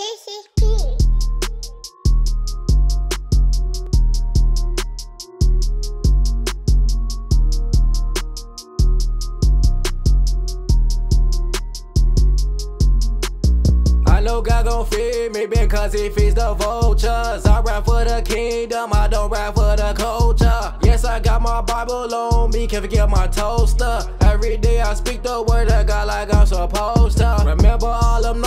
This is me. I know God gon' feed me because he feeds the vultures. I rap for the kingdom, I don't rap for the culture. Yes, I got my Bible on me, can't forget my toaster. Every day I speak the word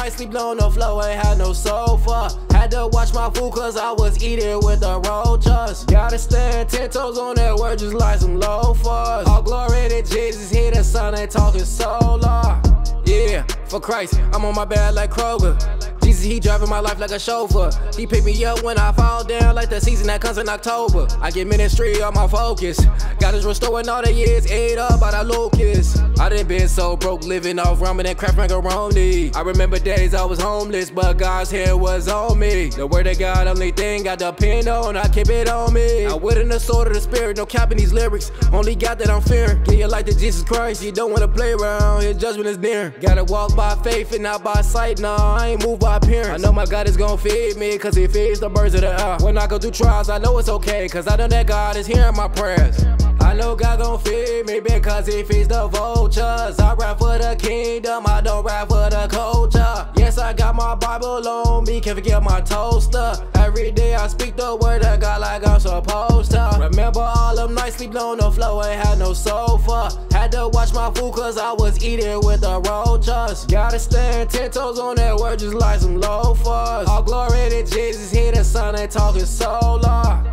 nights sleeping on the floor, ain't had no sofa. Had to watch my food cause I was eating with the roaches. Gotta stand ten toes on that word just like some loafers. All glory to Jesus, hear the Son ain't talking solar. Yeah, for Christ, I'm on my bed like Kroger. Jesus, he driving my life like a chauffeur. He pick me up when I fall down, like the season that comes in October. I get ministry on my focus. God is restoring all the years ate up by the locusts. I done been so broke, living off ramen and Kraft macaroni. I remember days I was homeless, but God's hand was on me. The word of God, only thing I depend on, I keep it on me. I wouldn't have sword of the spirit, no capping these lyrics. Only God that I'm fearing. Give your life to Jesus Christ, you don't wanna play around, his judgment is near. Gotta walk by faith and not by sight, nah, I ain't moved by appearance. I know my God is gonna feed me, cause he feeds the birds of the air. When I go through trials, I know it's okay, cause I know that God is hearing my prayers. I know God gon' feed me because he feeds the vultures. I rap for the kingdom, I don't rap for the culture. Yes, I got my Bible on me, can't forget my toaster. Every day I speak the word of God like I'm supposed to. Remember them nights sleeping on the floor, ain't had no sofa. Had to watch my food cause I was eating with the roaches. Gotta stand ten toes on that word just like some loafers. All glory to Jesus, hear the Son ain't talking solar.